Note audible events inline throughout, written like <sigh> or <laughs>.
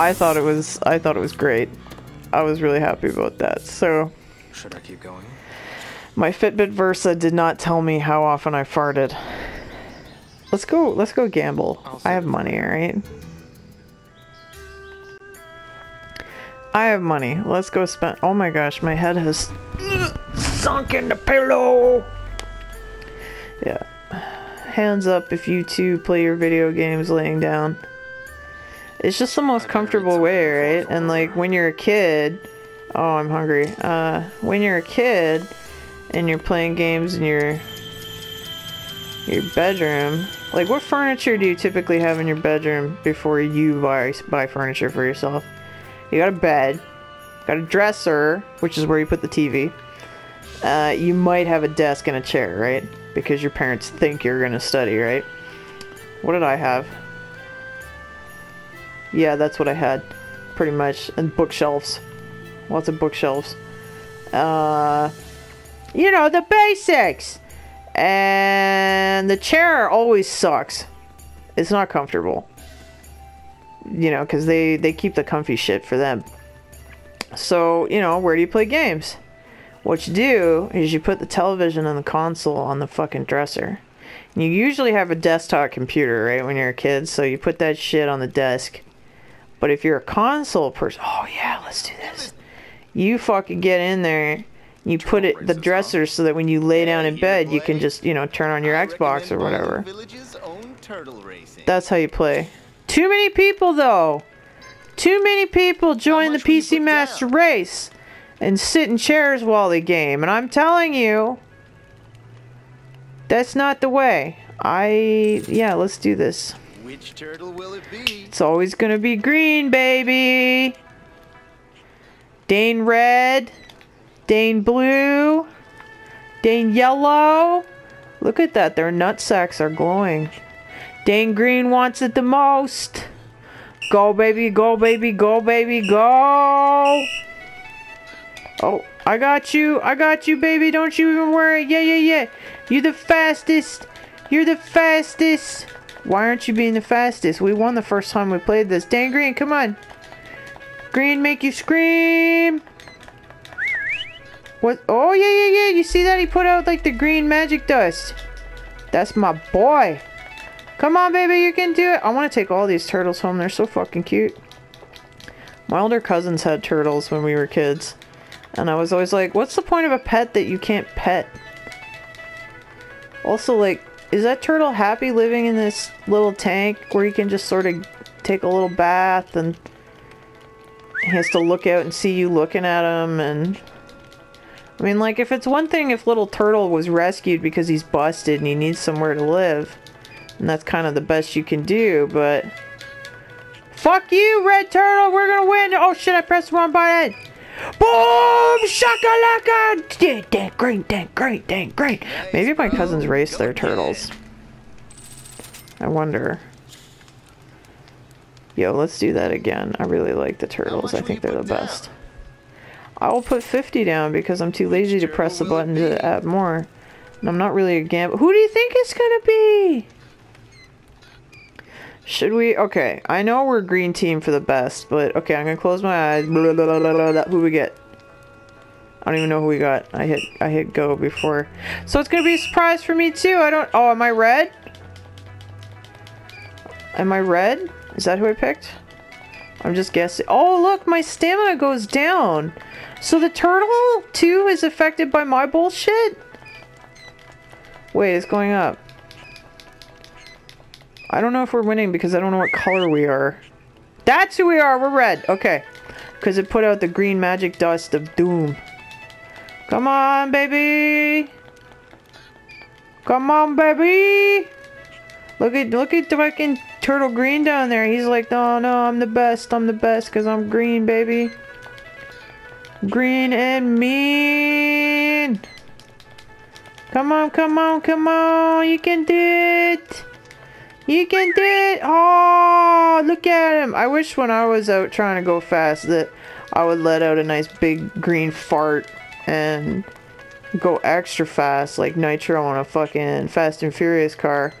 I thought it was I thought it was great. I was really happy about that. So Should I keep going? my Fitbit Versa did not tell me how often I farted. Let's go let's go gamble. I have money, alright? I have money. Let's go spend oh my gosh, my head has sunk in the pillow. Yeah. Hands up if you too play your video games laying down. It's just the most comfortable way, right? And like when you're a kid, oh, I'm hungry. Uh, when you're a kid and you're playing games in your your bedroom, like what furniture do you typically have in your bedroom before you buy buy furniture for yourself? You got a bed, got a dresser, which is where you put the TV. Uh, you might have a desk and a chair, right? Because your parents think you're gonna study, right? What did I have? Yeah, that's what I had, pretty much. And bookshelves, lots of bookshelves. Uh, you know the basics. And the chair always sucks. It's not comfortable. You know, because they they keep the comfy shit for them. So you know, where do you play games? What you do is you put the television and the console on the fucking dresser. You usually have a desktop computer, right, when you're a kid, so you put that shit on the desk. But if you're a console person, oh yeah, let's do this. You fucking get in there, you put it the dresser so that when you lay down in bed, you can just, you know, turn on your Xbox or whatever. Village's own turtle racing. That's how you play. Too many people though. Too many people join the much will you PC Master race and sit in chairs while they game. And I'm telling you, that's not the way. I, yeah, let's do this. Which turtle will it be? It's always gonna be green, baby. Dane red. Dane blue. Dane yellow. Look at that, their nut sacks are glowing. Dane green wants it the most. Go, baby, go, baby, go, baby, go. Oh, I got you. I got you, baby. Don't you even worry. Yeah, yeah, yeah. You're the fastest. You're the fastest. Why aren't you being the fastest? We won the first time we played this. Dane Green, come on. Green, make you scream. What? Oh, yeah, yeah, yeah. You see that? He put out like the green magic dust. That's my boy. Come on, baby. You can do it. I want to take all these turtles home. They're so fucking cute. My older cousins had turtles when we were kids. And I was always like, what's the point of a pet that you can't pet? Also, like, is that turtle happy living in this little tank where he can just sort of take a little bath and he has to look out and see you looking at him and I mean like if it's one thing if little turtle was rescued because he's busted and he needs somewhere to live and that's kind of the best you can do but fuck you red turtle. We're gonna win. Oh shit I pressed the wrong button Boom! Shakalaka! Dang, dang, great, dang, great, dang, great. Maybe my cousins race their turtles. I wonder. Yo, let's do that again. I really like the turtles. I think they're the best. I will put 50 down because I'm too lazy to press the button to add more. And I'm not really a gamble. Who do you think it's gonna be? Should we? Okay, I know we're green team for the best, but okay, I'm gonna close my eyes. <laughs> Blah, blah, blah. Who we get? I don't even know who we got. I hit I hit go before. So it's gonna be a surprise for me too. I don't oh am I red? Am I red? Is that who I picked? I'm just guessing. Oh look, my stamina goes down. So the turtle too is affected by my bullshit? Wait, it's going up. I don't know if we're winning because I don't know what color we are. That's who we are. We're red. Okay. Because it put out the green magic dust of doom. Come on, baby. Come on, baby. Look at look at the fucking turtle green down there. He's like, no, no, I'm the best. I'm the best because I'm green, baby. Green and mean. Come on, come on, come on. You can do it. You can do it! Oh, look at him! I wish when I was out trying to go fast that I would let out a nice big green fart and go extra fast like Nitro on a fucking Fast and Furious car.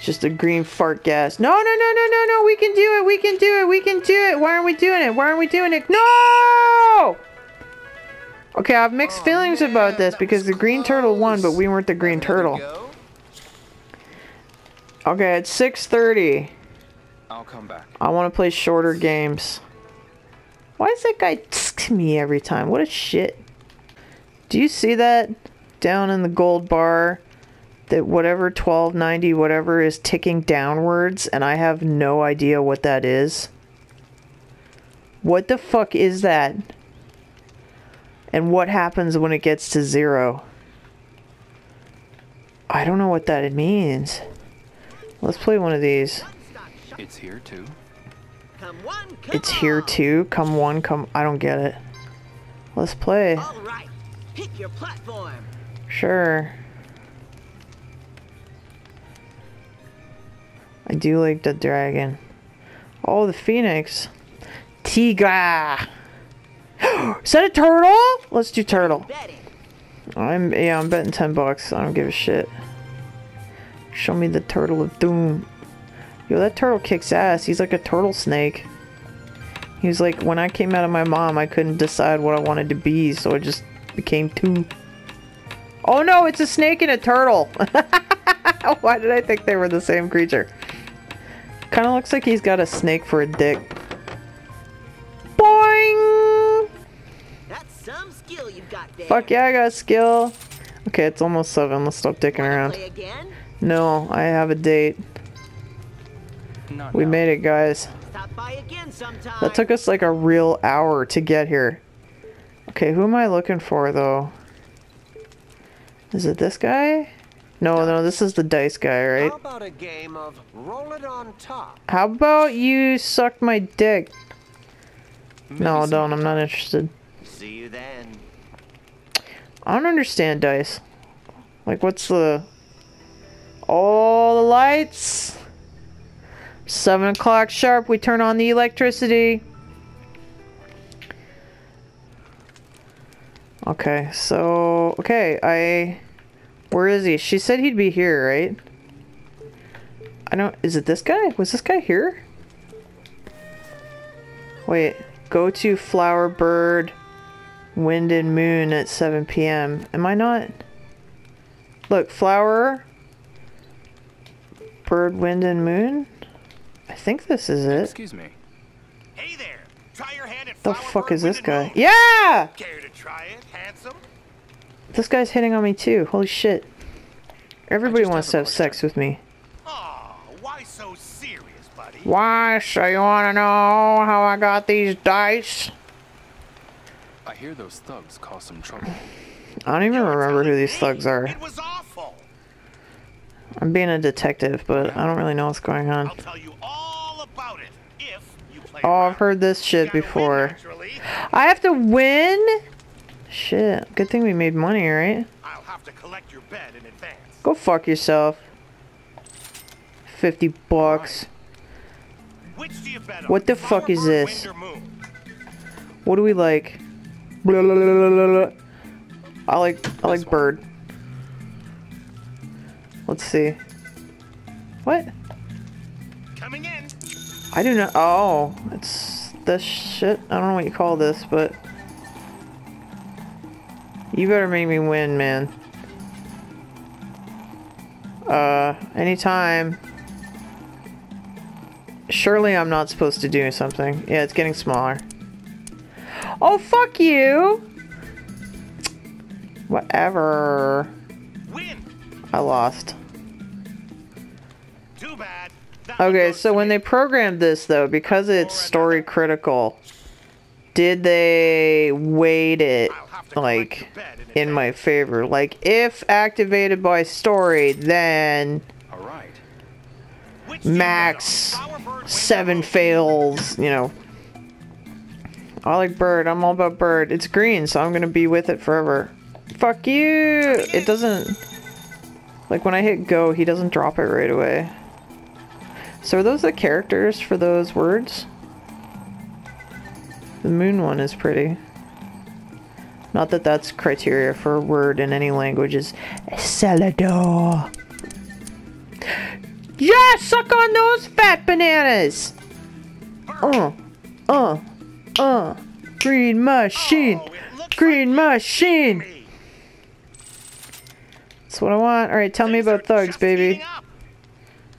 Just a green fart gas. No, no, no, no, no, no. We can do it. We can do it. We can do it. Why aren't we doing it? Why aren't we doing it? No! Okay, I have mixed feelings about this because the green turtle won, but we weren't the green turtle. Okay, it's 6.30. I'll come back. I want to play shorter games. Why does that guy tsk me every time? What a shit. Do you see that down in the gold bar? That whatever 1290 whatever is ticking downwards and I have no idea what that is. What the fuck is that? And what happens when it gets to zero? I don't know what that means. Let's play one of these. It's here too. Come one, come It's here too. Come one, come. I don't get it. Let's play. All right, pick your platform. Sure. I do like the dragon. Oh, the phoenix. Tiga. <gasps> Is that a turtle? Let's do turtle. I'm yeah. I'm betting ten bucks. I don't give a shit. Show me the turtle of doom. Yo, that turtle kicks ass. He's like a turtle snake. He's like, when I came out of my mom, I couldn't decide what I wanted to be, so I just became two. Oh no, it's a snake and a turtle. <laughs> Why did I think they were the same creature? Kind of looks like he's got a snake for a dick. Boing! That's some skill you've got there. Fuck yeah, I got skill. Okay, it's almost seven. Let's stop dicking around. Again? No, I have a date. Not We now. made it, guys. Stop by again sometime. That took us like a real hour to get here. Okay, who am I looking for though? Is it this guy? No, no, this is the dice guy, right? How about a game of roll it on top? How about you suck my dick? Maybe No, don't. I'm not interested. See you then. I don't understand dice. Like, what's the... All the lights! Seven o'clock sharp, we turn on the electricity. Okay, so... Okay, I... Where is he? She said he'd be here, right? I don't... Is it this guy? Was this guy here? Wait. Go to Flower Bird... Wind and Moon at 7 p.m. Am I not? Look, Flower, Bird, Wind and Moon? I think this is it. Excuse me. Hey there! Try your hand at The Flower fuck Bird is this guy? Moon. Yeah! Care to try it, handsome? This guy's hitting on me too. Holy shit. Everybody wants have to have sex with me. Aw, why so serious, buddy? Why? So you wanna know how I got these dice? I hear those thugs cause some trouble. I don't even You're remember who these thugs are. It was awful. I'm being a detective, but I don't really know what's going on. I'll tell you all about it if you play Oh. I've heard this shit Gotta win, before. I have to win? Shit. Good thing we made money, right? I'll have to collect your bet in advance. Go fuck yourself. 50 bucks. Which do you bet? What the fuck is this? Wind or Moon? What do we like? Blah, blah, blah. I like I like bird. Let's see. What? Coming in. I do not. Oh, it's this shit. I don't know what you call this, but you better make me win, man. Uh, anytime. Surely I'm not supposed to do something. Yeah, it's getting smaller. Oh, fuck you! Whatever. I lost. Too bad. Okay, so when they programmed this though, because it's story critical, did they weight it I'll have to collect like in my favor? Like if activated by story, then All right. Which do you bet max on? Flower Bird, Wind or seven fails, you know. I like bird. I'm all about bird. It's green, so I'm gonna be with it forever. Fuck you! It doesn't. Like when I hit go, he doesn't drop it right away. So are those the characters for those words? The moon one is pretty. Not that that's criteria for a word in any language is Celador. Yeah, suck on those fat bananas. Uh, uh, uh. Green machine. Oh, Green machine. Beat me. That's what I want. All right, tell me about thugs, baby.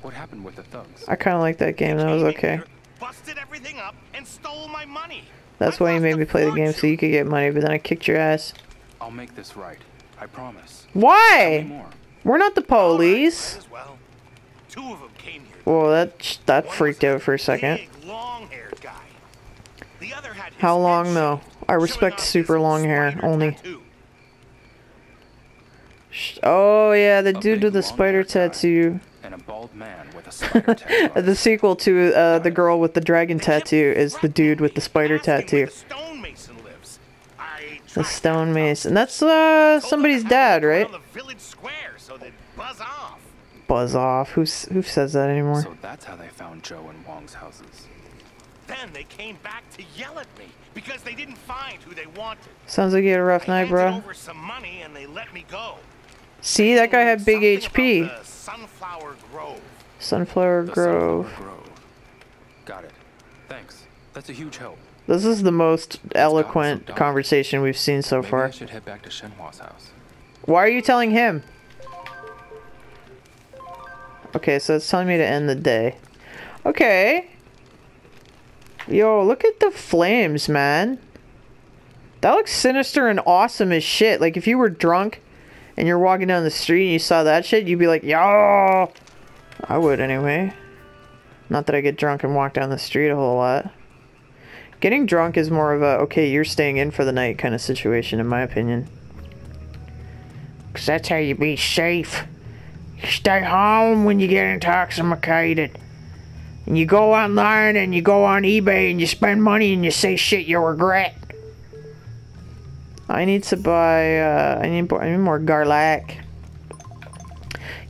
What happened with the thugs? I kind of like that game. That was okay. Busted everything up and stole my money. That's I why you made me play the game so you could get money, but then I kicked your ass. I'll make this right. I promise. Why? We're not the police. might as well. Two of them came here. Whoa, that that One freaked out for a second. Big, guy. The other had How long though? I respect super long hair spider only. Oh yeah, the A dude with the spider tattoo. And a bald man with a spider <laughs> tattoo. The sequel to uh, the girl with the dragon tattoo is the dude with the spider tattoo. the stonemason lives. I The tracked stone mason. That's uh somebody's dad, right? around The village square so they'd buzz off. Who's who says that anymore? So that's how they found Joe and Wong's houses. Then they came back to yell at me because they didn't find who they wanted. Sounds like you had a rough I night, bro. over some money and they let me go. See, that guy had big Something HP. Sunflower Grove. Sunflower Grove. Sunflower Grove. Got it. Thanks. That's a huge help. This is the most some eloquent dumb. conversation we've seen so Maybe I far. should head back to Shenhua's house. Why are you telling him? Okay, so it's telling me to end the day. Okay. Yo, look at the flames, man. That looks sinister and awesome as shit. Like, if you were drunk and you're walking down the street and you saw that shit, you'd be like, yo! I would anyway. Not that I get drunk and walk down the street a whole lot. Getting drunk is more of a, okay, you're staying in for the night kind of situation, in my opinion. Because that's how you be safe. You stay home when you get intoxicated. And you go online and you go on eBay and you spend money and you say shit you regret. I need to buy, uh, I need, I need more garlic.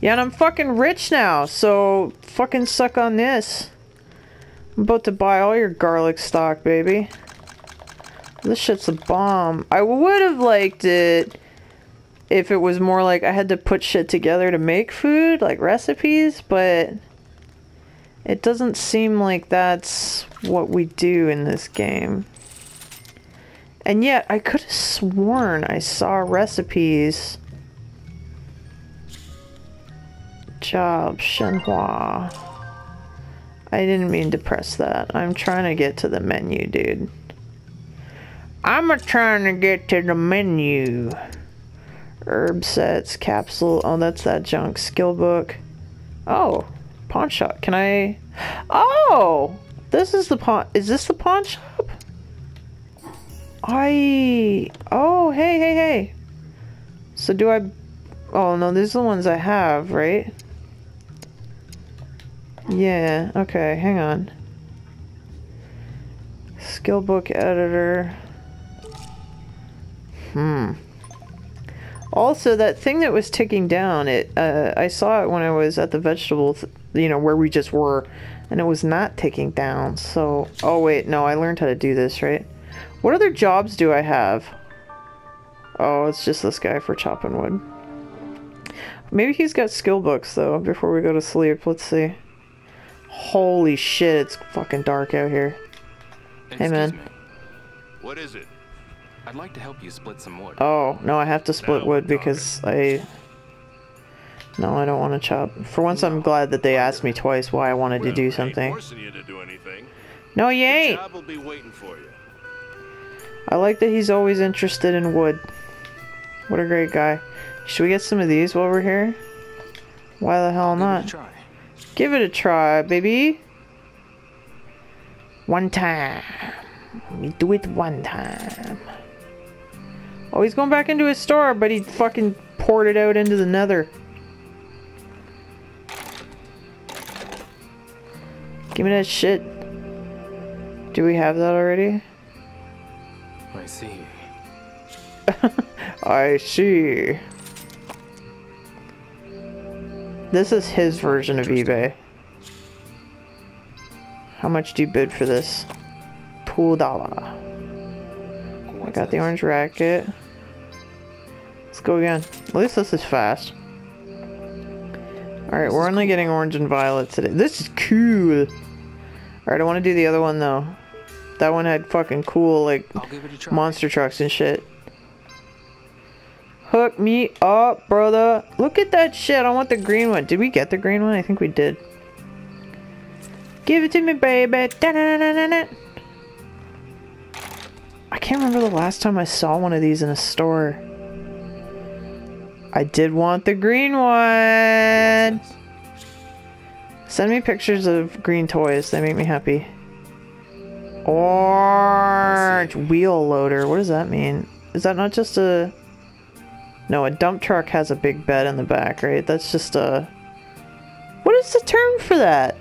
Yeah, and I'm fucking rich now, so fucking suck on this. I'm about to buy all your garlic stock, baby. This shit's a bomb. I would have liked it if it was more like I had to put shit together to make food, like recipes, but it doesn't seem like that's what we do in this game. And yet, I could have sworn I saw recipes. Job, Shenhua. I didn't mean to press that. I'm trying to get to the menu, dude. I'm a trying to get to the menu. Herb sets, capsule. Oh, that's that junk. Skill book. Oh, pawn shop. Can I? Oh, this is the pawn. Is this the pawn shop? I. Oh, hey, hey, hey. So do I? Oh no, these are the ones I have, right? Yeah. Okay. Hang on. Skill book editor. Hmm. Also, that thing that was ticking down, it uh, I saw it when I was at the vegetable, you know, where we just were, and it was not ticking down. So, oh wait, no, I learned how to do this, right? What other jobs do I have? Oh, it's just this guy for chopping wood. Maybe he's got skill books though. Before we go to sleep, let's see. Holy shit, it's fucking dark out here. Excuse man. me. What is it? I'd like to help you split some wood. Oh, no, I have to split Now wood because I... No, I don't want to chop. For once, I'm glad that they asked me twice why I wanted to do something. you to do. No, you ain't! I like that he's always interested in wood. What a great guy. Should we get some of these while we're here? Why the hell Give it not? Give it a try, baby. One time. We do it one time. Oh, he's going back into his store, but he fucking poured it out into the nether. Give me that shit. Do we have that already? I see. <laughs> I see. This is his version of eBay. How much do you bid for this? Two dollar. I got the orange racket. Let's go again. At least this is fast. Alright, we're only getting orange and violet today. This is cool. Alright, I want to do the other one though. That one had fucking cool, like, I'll give it a try. monster trucks and shit. Hook me up, brother. Look at that shit. I want the green one. Did we get the green one? I think we did. Give it to me, baby. Da-na-na-na-na. I can't remember the last time I saw one of these in a store. I did want the green one. Send me pictures of green toys. They make me happy. Orange wheel loader. What does that mean? Is that not just a... No, a dump truck has a big bed in the back, right? That's just a... What is the term for that?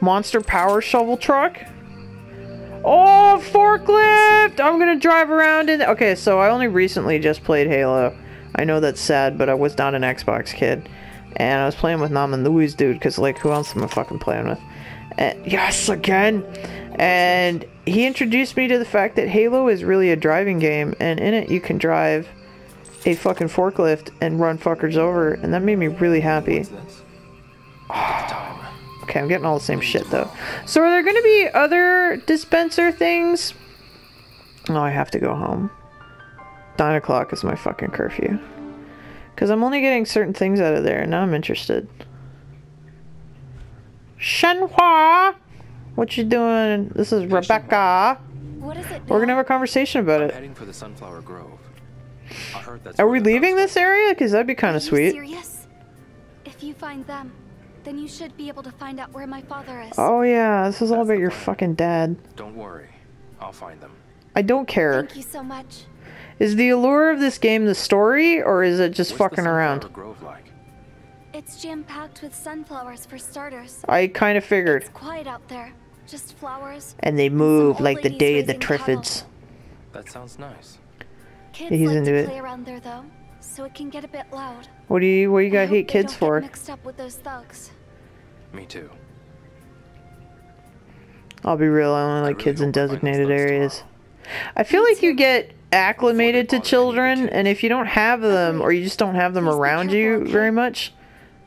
Monster power shovel truck? Oh, forklift! I'm gonna drive around in... Okay, so I only recently just played Halo. I know that's sad, but I was not an Xbox kid. And I was playing with Nam and Louis, dude, because, like, who else am I fucking playing with? And, yes, again! And he introduced me to the fact that Halo is really a driving game, and in it you can drive a fucking forklift and run fuckers over, and that made me really happy. What's this? Time. Okay, I'm getting all the same shit though. So are there gonna be other dispenser things? Oh, I have to go home. Nine o'clock is my fucking curfew. Cause I'm only getting certain things out of there, and now I'm interested. Shenhua! What you doing? This is Rebecca. What is it? We're gonna have a conversation about I'm it. heading for the Sunflower Grove. I heard that's Are we leaving this area? Cause that'd be kind of sweet. serious? If you find them, then you should be able to find out where my father is. Oh yeah, this is all about your plan. fucking dad. Don't worry. I'll find them. I don't care. Thank you so much. Is the allure of this game the story, or is it just What's fucking around? Grove like? It's jam-packed with sunflowers for starters. I kind of figured. It's quiet out there. Just flowers. And they move like the day of the raising cattle. Triffids. That sounds nice. Kids He's like into to it. play around there though, so it can get a bit loud. What do you what do you got hope hate kids for? Mixed up with those thugs. Me too. I'll be real, I only like really kids in hope I find those designated areas. tomorrow. I feel like you get acclimated to bother any of the children, and if you don't have them, or you just don't have them around you very much,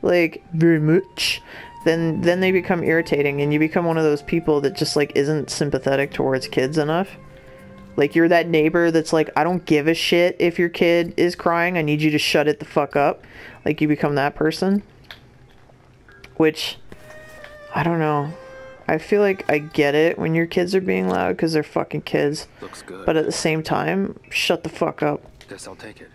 like very much, then then they become irritating, and you become one of those people that just like isn't sympathetic towards kids enough. Like you're that neighbor that's like, I don't give a shit if your kid is crying. I need you to shut it the fuck up. Like you become that person. Which, I don't know. I feel like I get it when your kids are being loud because they're fucking kids. Looks good. But at the same time, shut the fuck up. Guess I'll take it.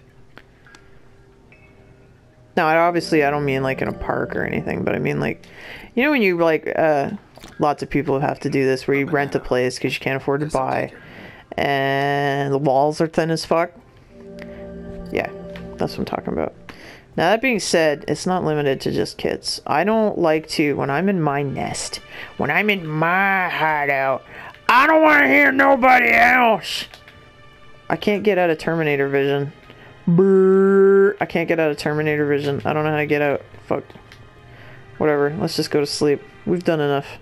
No, obviously I don't mean like in a park or anything, but I mean like, you know when you like, uh, lots of people have to do this where you rent a place because you can't afford to buy, and the walls are thin as fuck. Yeah, that's what I'm talking about. Now that being said, it's not limited to just kids. I don't like to when I'm in my nest, when I'm in my hideout. I don't want to hear nobody else. I can't get out of Terminator vision. I can't get out of Terminator vision. I don't know how to get out. Fuck. Whatever. Let's just go to sleep. We've done enough.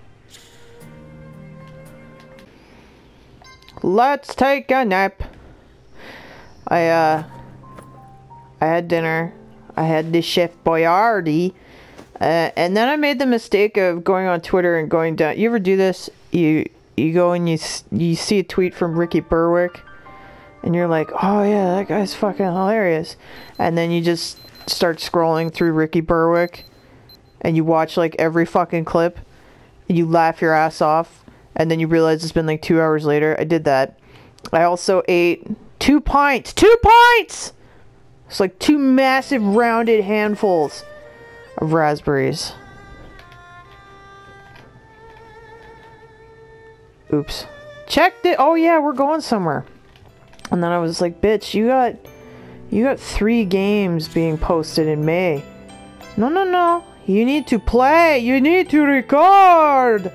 Let's take a nap. I uh I had dinner. I had the Chef Boyardee. Uh, and then I made the mistake of going on Twitter and going down. You ever do this? You you go and you you see a tweet from Ricky Berwick, and you're like, oh yeah, that guy's fucking hilarious. And then you just start scrolling through Ricky Berwick, and you watch like every fucking clip, and you laugh your ass off, and then you realize it's been like two hours later. I did that. I also ate two pints. Two pints. It's like two massive rounded handfuls of raspberries. Oops. Checked it. Oh yeah, we're going somewhere. And then I was like, bitch, you got you got three games being posted in May. No no no. You need to play. You need to record.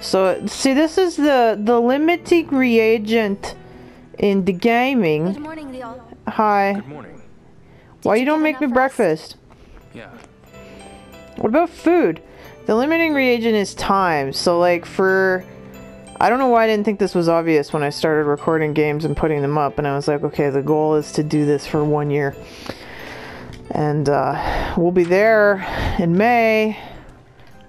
So see this is the the limiting reagent in the gaming. Good gaming. morning, Leon. Hi. Good morning. Why you you don't make me breakfast? Yeah. What about food? The limiting reagent is time. So like for I don't know why I didn't think this was obvious when I started recording games and putting them up and I was like, okay, the goal is to do this for 1 year. And uh, we'll be there in May.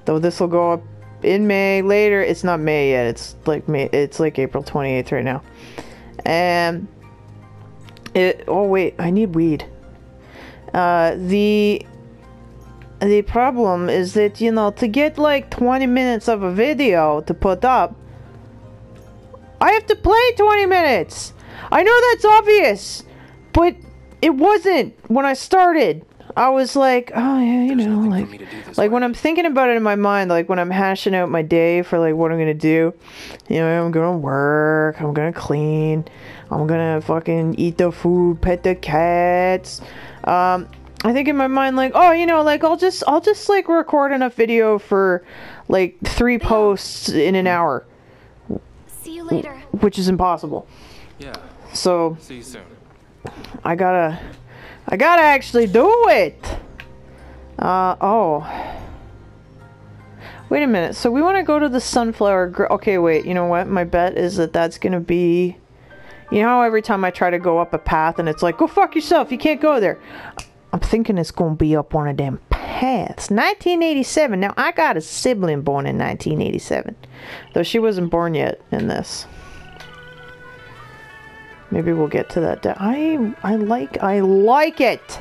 Though this will go up in May later. It's not May yet. It's like May. It's like April 28th right now. And it. Oh wait, I need weed. Uh, the the problem is that you know to get like 20 minutes of a video to put up, I have to play 20 minutes. I know that's obvious, but it wasn't when I started. I was like, oh yeah, you There's know, like, me to do this like way. when I'm thinking about it in my mind, like when I'm hashing out my day for like what I'm gonna do. You know, I'm gonna work. I'm gonna clean. I'm gonna fucking eat the food, pet the cats. Um, I think in my mind, like, oh, you know, like I'll just, I'll just like record enough video for like three posts in an hour, See you later. which is impossible. Yeah. So See you soon. I gotta, I gotta actually do it. Uh oh. Wait a minute. So we want to go to the sunflower. Gr- okay, wait. You know what? My bet is that that's gonna be. You know how every time I try to go up a path and it's like, go fuck yourself. You can't go there. I'm thinking it's gonna be up one of them Paths. 1987. Now, I got a sibling born in 1987, though she wasn't born yet in this. Maybe we'll get to that. I I like I like it.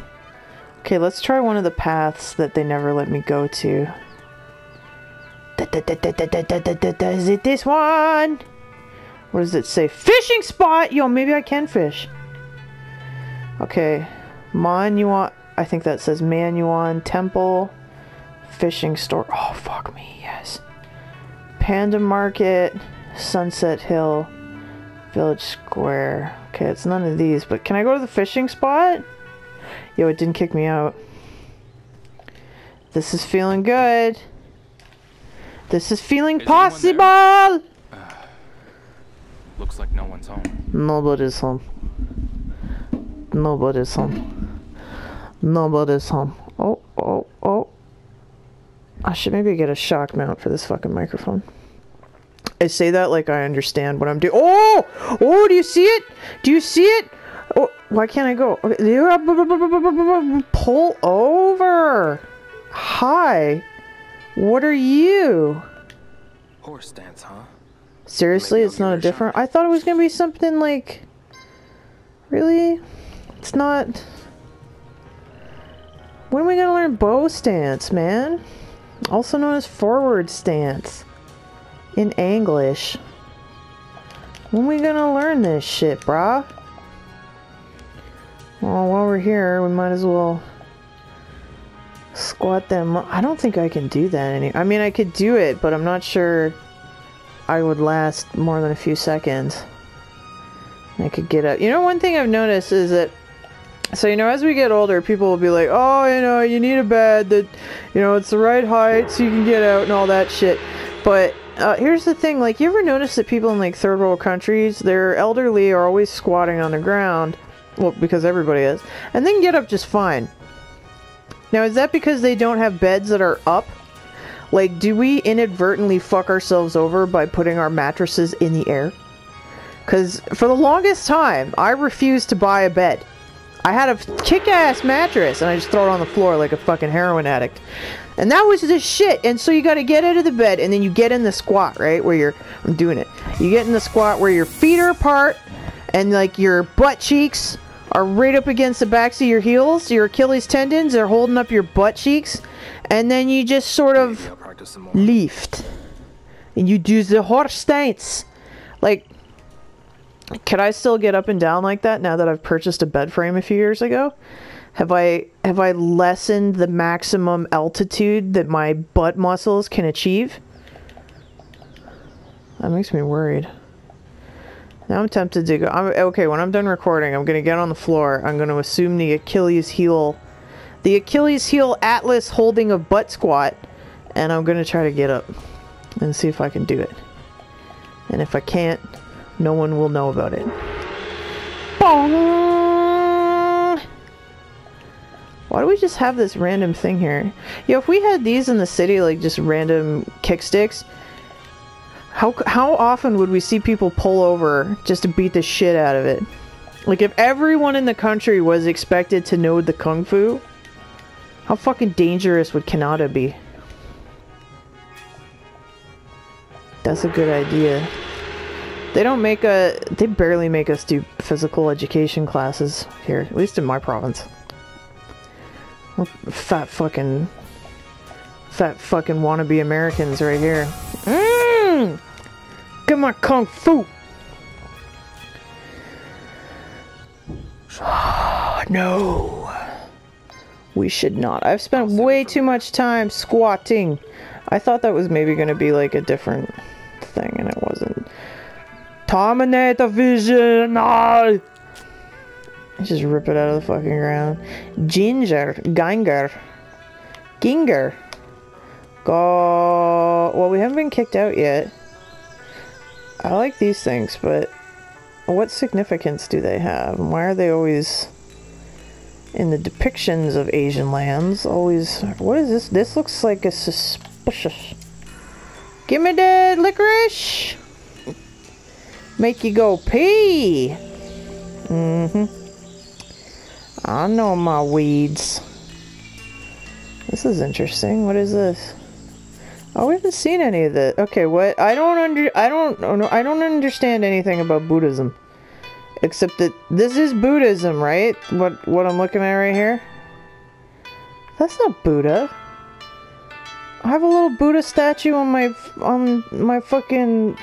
Okay, let's try one of the paths that they never let me go to. Is it this one? What does it say? Fishing spot! Yo, maybe I can fish. Okay. mine. You want? I think that says Manuan Temple, fishing store. Oh fuck me, yes. Panda Market, Sunset Hill. Village Square. Okay, it's none of these, but can I go to the fishing spot? Yo, it didn't kick me out. This is feeling good. This is feeling Is possible! Looks like no one's home. Nobody's home. Nobody's home. Nobody's home. Oh, oh, oh. I should maybe get a shock mount for this fucking microphone. I say that like I understand what I'm doing. Oh! Oh, do you see it? Do you see it? Oh, why can't I go? Okay, Pull over. Hi. What are you? Horse dance, huh? Seriously, it's not a different. I thought it was gonna be something like. Really? It's not. When are we gonna learn bow stance, man? Also known as forward stance. In English. When are we gonna learn this shit, brah? Well, while we're here, we might as well squat them. I don't think I can do that any. I mean, I could do it, but I'm not sure. I would last more than a few seconds. I could get up. You know, one thing I've noticed is that, so you know, as we get older, people will be like, "Oh, you know, you need a bed that, you know, it's the right height so you can get out and all that shit." But uh, here's the thing: like, you ever notice that people in like third world countries, their elderly are always squatting on the ground, well, because everybody is, and they can get up just fine. Now, is that because they don't have beds that are up? Like, do we inadvertently fuck ourselves over by putting our mattresses in the air? Because for the longest time, I refused to buy a bed. I had a kick ass mattress and I just throw it on the floor like a fucking heroin addict. And that was the shit. And so you got to get out of the bed and then you get in the squat, right? Where you're, I'm doing it. You get in the squat where your feet are apart and like your butt cheeks are right up against the backs of your heels. Your Achilles tendons are holding up your butt cheeks. And then you just sort of Maybe I'll practice some more. lift. And you do the horse stance. Like, could I still get up and down like that now that I've purchased a bed frame a few years ago? Have I have I lessened the maximum altitude that my butt muscles can achieve? That makes me worried. Now I'm tempted to go. I'm, okay, when I'm done recording, I'm gonna get on the floor. I'm gonna assume the Achilles heel, the Achilles heel Atlas holding a butt squat, and I'm gonna try to get up and see if I can do it. And if I can't, no one will know about it. Bong! Why do we just have this random thing here? Yo, if we had these in the city, like just random kicksticks, how how often would we see people pull over just to beat the shit out of it? Like if everyone in the country was expected to know the kung fu, How fucking dangerous would Canada be? That's a good idea. They don't make a. They barely make us do physical education classes here, at least in my province. We're fat fucking. Fat fucking wannabe Americans right here. Mmm! Get my kung fu! <sighs> no. We should not. I've spent way too much time squatting. I thought that was maybe going to be like a different thing, and it. Terminator Vision! Ah! Just rip it out of the fucking ground. Ginger. Ginger. Ginger. Go. Well, we haven't been kicked out yet. I like these things, but what significance do they have? Why are they always in the depictions of Asian lands? Always. What is this? This looks like a suspicious. Give me the licorice! Make you go pee! Mm hmm. I know my weeds. This is interesting. What is this? Oh, we haven't seen any of this. Okay, what? I don't under. I don't. Oh, I don't understand anything about Buddhism, except that this is Buddhism, right? What? What I'm looking at right here. That's not Buddha. I have a little Buddha statue on my on my fucking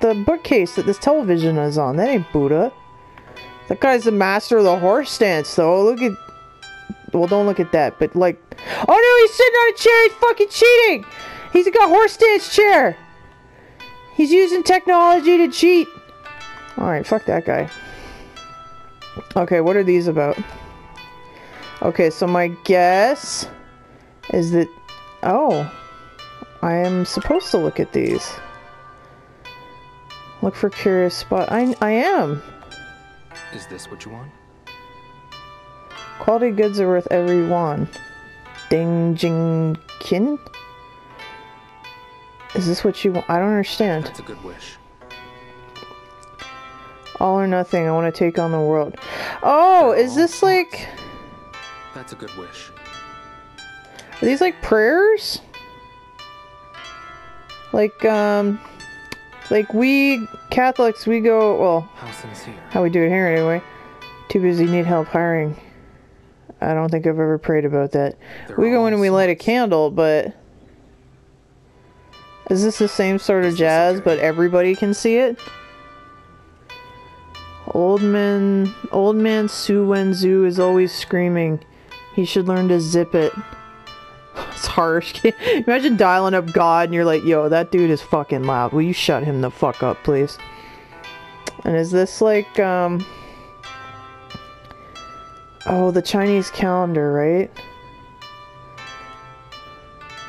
the bookcase that this television is on. That ain't Buddha. That guy's the master of the horse stance, though. Look at. Well, don't look at that, but like. Oh no, he's sitting on a chair. He's fucking cheating. He's got a horse stance chair. He's using technology to cheat. All right, fuck that guy. Okay, what are these about? Okay, so my guess is that. Oh, I am supposed to look at these. Look for curious spot. I I am. Is this what you want? Quality goods are worth every one. Ding jing kin? Is this what you want? I don't understand. That's a good wish. All or nothing. I want to take on the world. Oh, is this like. That's a good wish. Are these like prayers? Like, um. Like we Catholics, we go. Well, How we do it here anyway. Too busy, need help hiring. I don't think I've ever prayed about that. They're we go in and we light a candle, but is this the same sort of jazz, but everybody can see it? Old man, old man Su Wenzu is always screaming. He should learn to zip it. It's harsh. <laughs> Imagine dialing up God and you're like, yo, that dude is fucking loud. Will you shut him the fuck up, please? And is this like, um. Oh, the Chinese calendar, right?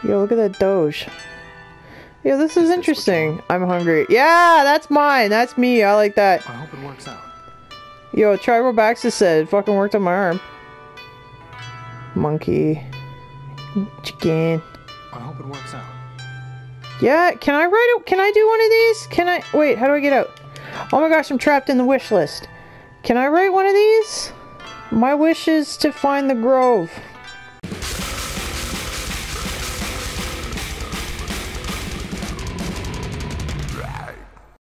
Yo, look at that Doge. Yeah, this is Is this interesting. I'm hungry. Yeah, that's mine. That's me. I like that. I hope it works out. Yo, Tribal Baxter said, it fucking worked on my arm. Monkey. Chicken. I hope it works out. Yeah, can I write it? Can I do one of these? Can I? Wait, how do I get out? Oh my gosh, I'm trapped in the wish list. Can I write one of these? My wish is to find the grove.